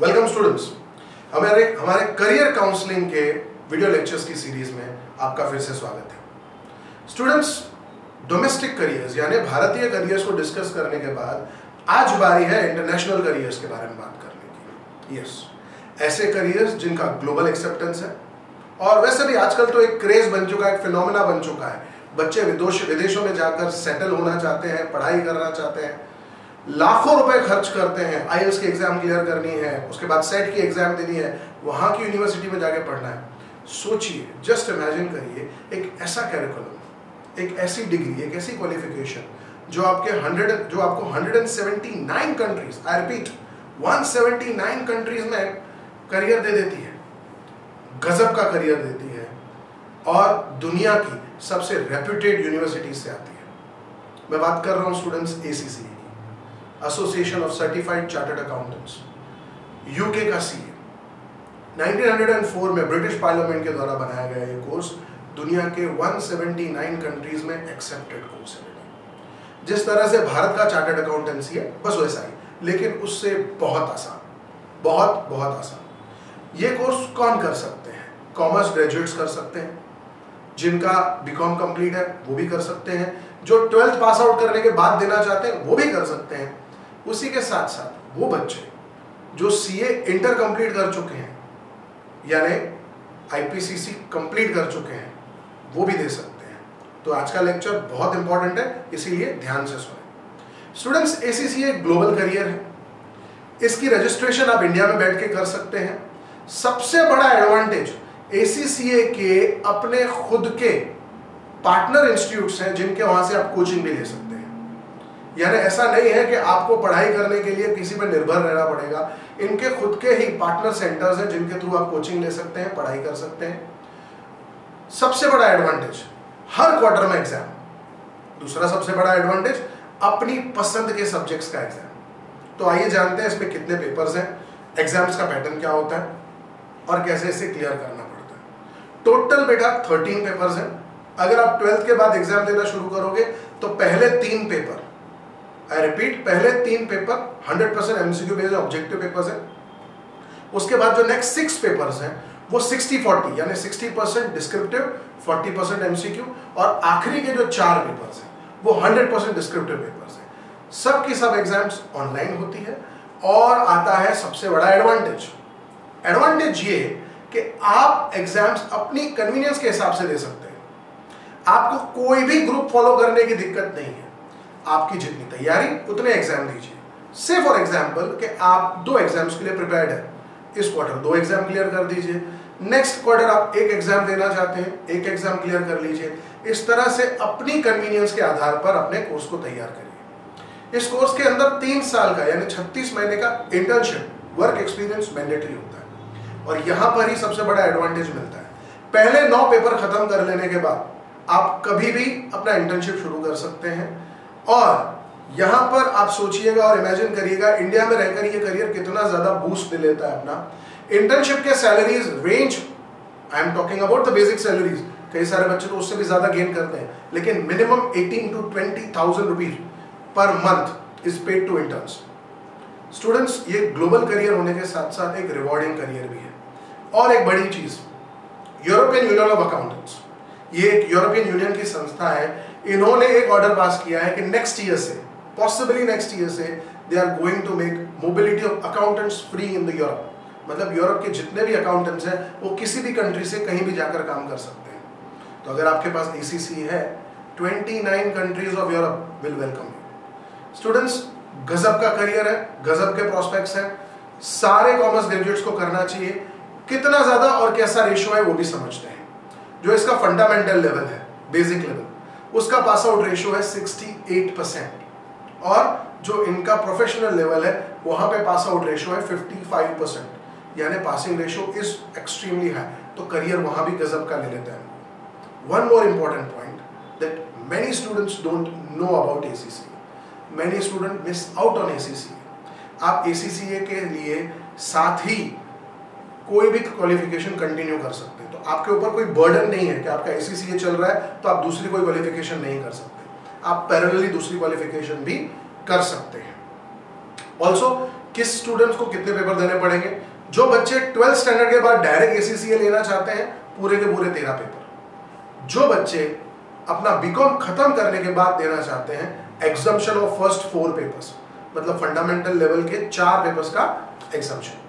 Welcome students हमारे हमारे career counselling के वीडियो लेक्चर्स की सीरीज़ में आपका फिर से स्वागत है। स्टूडेंट्स डोमेस्टिक करियर्स यानी भारतीय करियर्स को डिस्कस करने के बाद आज बारी है इंटरनेशनल करियर्स के बारे में बात करने की। यस ऐसे करियर्स जिनका ग्लोबल एक्सेप्टेंस है। और वैसे भी आजकल तो एक क्रेज बन चुका है, एक फिनोमिना बन चुका है। बच्चे विदेश विदेशों में जाकर सेटल होना चाहते हैं, पढ़ाई करना चाहते हैं। लाखों रुपए खर्च करते हैं आई की एग्ज़ाम क्लियर करनी है, उसके बाद सेट की एग्ज़ाम देनी है, वहाँ की यूनिवर्सिटी में जाके पढ़ना है। सोचिए जस्ट इमेजिन करिए, एक ऐसा कैरिकुलम एक ऐसी डिग्री एक ऐसी क्वालिफिकेशन जो आपके 100 जो आपको 179 कंट्रीज़ आई रिपीट 179 कंट्रीज़ में करियर दे देती है। गजब का करियर देती है। और दुनिया की सबसे रेप्यूटेड यूनिवर्सिटी से आती है। मैं बात कर रहा हूँ students ACC association of certified chartered accountants UK का सी 1904 में ब्रिटिश पार्लियामेंट के द्वारा बनाया गया ये कोर्स दुनिया के 179 कंट्रीज़ में एक्सेप्टेड कोर्स है जिस तरह से भारत का चार्टर्ड अकाउंटेंसी है, बस वैसा ही। लेकिन उससे बहुत आसान, बहुत बहुत आसान। ये कोर्स कौन कर सकते हैं? कॉमर्स ग्रेजुएट्स कर सकते हैं। जिनका बीकॉम कंप्लीट है, वो भी कर सकते हैं। जो ट्वेल्थ पास आउट करने के बाद देना चाहते हैं, वो भी कर सकते हैं। उसी के साथ साथ वो बच्चे जो सीए इंटर कंप्लीट कर चुके हैं, यानी आईपीसीसी कंप्लीट कर चुके हैं, वो भी दे सकते हैं। तो आज का लेक्चर बहुत इंपॉर्टेंट है, इसीलिए ध्यान से सुने। स्टूडेंट्स एसीसी एक ग्लोबल करियर है। इसकी रजिस्ट्रेशन आप इंडिया में बैठ के कर सकते हैं। सबसे बड़ा एडवांटेज एसीसीए के अपने खुद के पार्टनर इंस्टीट्यूट्स हैं, जिनके वहाँ से आप कोचिंग भी ले सकते हैं। यानी ऐसा नहीं है कि आपको पढ़ाई करने के लिए किसी पर निर्भर रहना पड़ेगा। इनके खुद के ही पार्टनर सेंटर्स हैं जिनके थ्रू आप कोचिंग ले सकते हैं, पढ़ाई कर सकते हैं। सबसे बड़ा एडवांटेज हर क्वार्टर में एग्ज़ाम दूसरा सबसे बड़ा एडवांटेज अपनी पसंद के सब्जेक्ट्स का एग्ज़ाम तो आइए जानते हैं इसमें कितने पेपर्स हैं एग्ज़ाम्स का पैटर्न क्या होता है, और कैसे इसे क्लियर करना पड़ता है। टोटल बेटा थर्टीन पेपर्स हैं। अगर आप ट्वेल्थ के बाद एग्ज़ाम देना शुरू करोगे तो पहले तीन पेपर आई रिपीट पहले तीन paper 100 percent MCQ based objective papers है। उसके बाद जो नेक्स्ट सिक्स पेपर्स हैं, वो 60 40 यानी 60 परसेंट डिस्क्रिप्टिव 40 परसेंट एमसीक्यू और आखिरी के जो चार पेपर्स हैं, वो 100 परसेंट डिस्क्रिप्टिव पेपर्स हैं। सब की सब एग्ज़ाम्स ऑनलाइन होती है और आता है सबसे बड़ा एडवांटेज एडवांटेज ये कि आप एग्ज़ाम्स अपनी कन्वीनियंस के हिसाब से दे सकते हैं। आपको कोई भी ग्रुप फॉलो करने की दिक्कत नहीं है। आपकी जितनी तैयारी, उतने एग्ज़ाम दीजिए। से फॉर एग्ज़ाम्पल कि आप दो एग्ज़ाम्स के लिए प्रिपेयर्ड है। इस क्वार्टर दो एग्ज़ाम क्लियर कर दीजिए। नेक्स्ट क्वार्टर आप एक एग्ज़ाम देना चाहते हैं, एक एग्ज़ाम क्लियर कर लीजिए। इस तरह से अपनी कन्वीनियंस के आधार पर अपने कोर्स को तैयार करिए। इस कोर्स के अंदर तीन साल का, यानी 36 महीने का इंटर्नशिप वर्क एक्सपीरियंस मैंडेटरी होता है। और यहाँ पर ही सबसे बड़ा एडवांटेज मिलता है। पहले नौ पेपर खत्म कर लेने के बाद आप कभी भी अपना इंटर्नशिप शुरू कर सकते हैं। और यहाँ पर आप सोचिएगा और इमेजिन करिएगा इंडिया में रहकर ये करियर कितना ज़्यादा बूस्ट दे लेता है अपना। इंटर्नशिप के salaries range I am talking about the basic salaries कई सारे बच्चे तो उससे भी ज़्यादा गेन करते हैं। लेकिन minimum 18 to twenty thousand rupees per month is paid to interns students ये ग्लोबल करियर होने के साथ साथ एक रिवॉर्डिंग करियर भी है। और एक बड़ी चीज़ यूरोपियन यूनियन ऑफ़ अकाउंटेंट्स ये एक यूरोपियन यूनियन की संस्था है। इन्होंने एक ऑर्डर पास किया है कि नेक्स्ट ईयर से पॉसिबली नेक्स्ट ईयर से they are going to make mobility of accountants free in the Europe मतलब यूरोप के जितने भी अकाउंटेंट्स हैं, वो किसी भी कंट्री से कहीं भी जाकर काम कर सकते हैं। तो अगर आपके पास ए है 29 countries of Europe will welcome you students गजब का करियर है, गजब के प्रोस्पेक्ट्स हैं। सारे कॉमर्स ग्रेजुएट्स को करना चाहिए। कितना ज़्यादा और कैसा रेशियो है, वो भी समझते हैं। जो इसका फंडामेंटल लेवल है बेसिक लेवल उसका पास आउट रेशियो है 68 परसेंट और जो इनका प्रोफेशनल लेवल है, वहाँ पे पास आउट रेशियो है 55 परसेंट यानी passing ratio is extremely high तो करियर वहाँ भी गजब का ले लेते हैं. One more important point that many students don't know about ACC many student miss out on ACC आप एसीसीए के लिए साथ ही कोई भी क्वालिफिकेशन कंटिन्यू कर सकते हैं। तो आपके ऊपर कोई बर्डन नहीं है कि आपका एसीसीए चल रहा है तो आप दूसरी कोई क्वालिफिकेशन नहीं कर सकते। आप पैरेलली दूसरी क्वालिफिकेशन भी कर सकते हैं। ऑल्सो किस स्टूडेंट्स को कितने पेपर देने पड़ेंगे? जो बच्चे ट्वेल्थ स्टैंडर्ड के बाद डायरेक्ट एसीसीए लेना चाहते हैं, पूरे के पूरे तेरह पेपर जो बच्चे अपना बीकॉम खत्म करने के बाद देना चाहते हैं examination of first four papers मतलब फंडामेंटल लेवल के चार पेपर्स का एग्जामेशन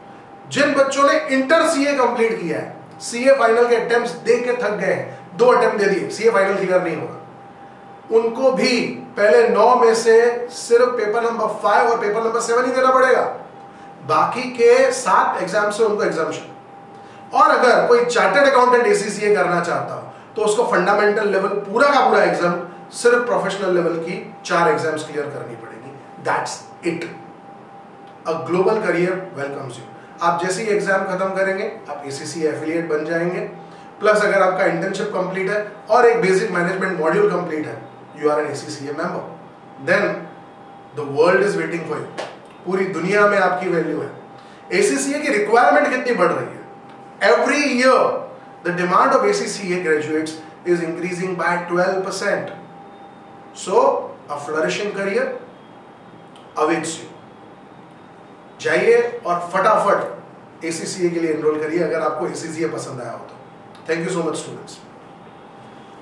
जिन बच्चों ने इंटर सीए कंप्लीट किया है सीए फाइनल के अटेम्प्ट दे के थक गए दो अटेम्प्ट दे दिए सीए फाइनल क्लियर नहीं होगा। उनको भी पहले नौ में से सिर्फ़ पेपर नंबर फाइव और पेपर नंबर सेवन ही देना पड़ेगा। बाकी के सात एग्ज़ाम से उनको एग्जामेशन और अगर कोई चार्टर्ड अकाउंटेंट एसीसीए करना चाहता हो तो उसको फंडामेंटल लेवल पूरा का पूरा एग्ज़ाम सिर्फ़ प्रोफेशनल लेवल की चार एग्ज़ाम्स क्लियर करनी पड़ेगी। That's it a global career welcomes you आप जैसे ही एग्ज़ाम खत्म करेंगे, आप एसीसी एफिलिएट बन जाएँगे। प्लस अगर आपका इंटर्नशिप कंप्लीट है और एक बेसिक मैनेजमेंट मॉड्यूल कंप्लीट है you are an ACC member then the world is waiting for you पूरी दुनिया में आपकी वैल्यू है। एसीसीए की रिक्वायरमेंट कितनी बढ़ रही है? Every year the demand of ACCA graduates is increasing by 12 percent so a flourishing career awaits you जाइए और फटाफट एसीसीए के लिए एनरोल करिए अगर आपको एसीसीए पसंद आया हो तो। Thank you so much students